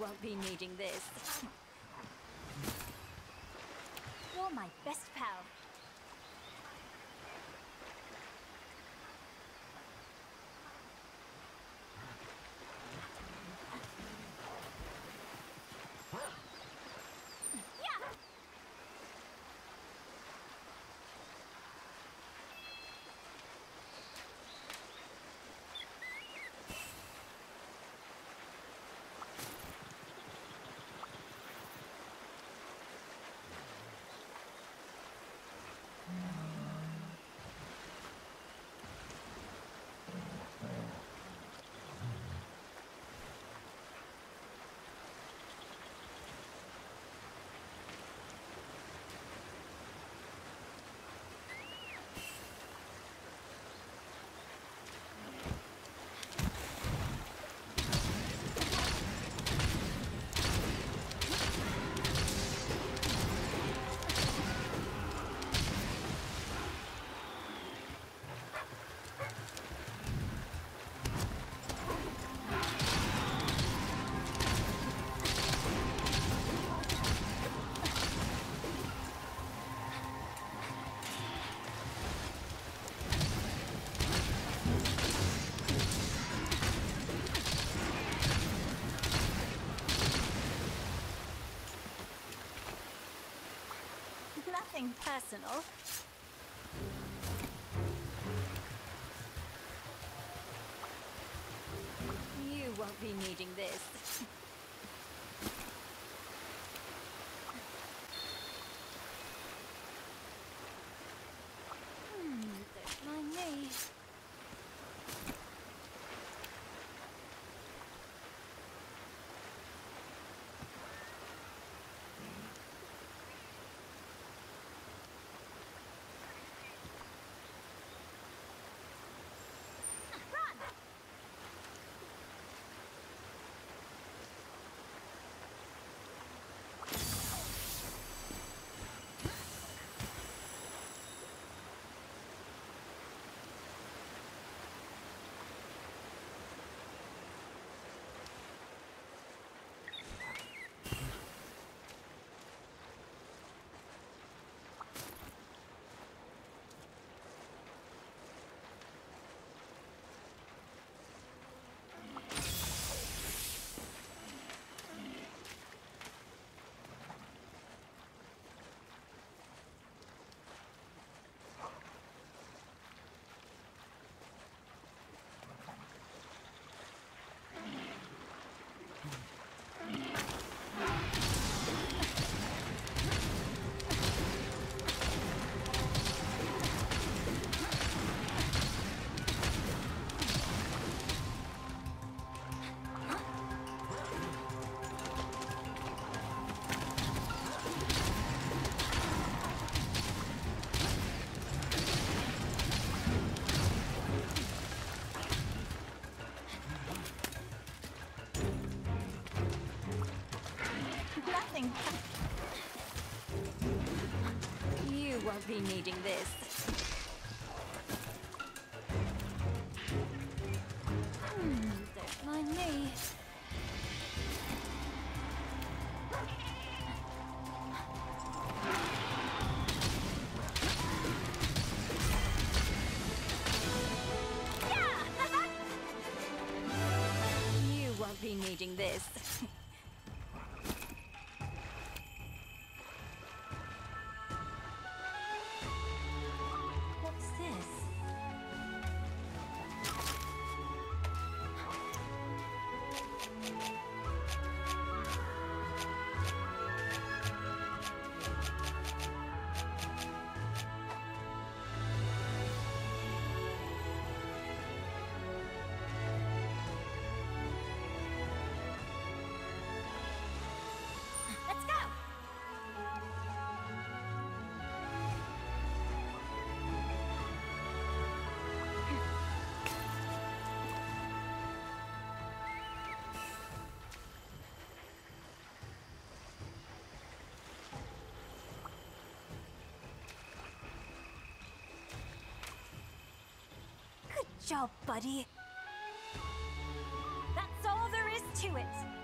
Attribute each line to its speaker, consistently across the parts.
Speaker 1: Won't be needing this. You're my best pal. Personal. You won't be needing this. needing this. Hmm, needing this. Job, buddy. That's all there is to it.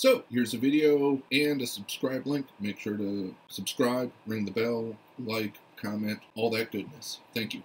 Speaker 2: So here's a video and a subscribe link. Make sure to subscribe, ring the bell, like, comment, all that goodness. Thank you.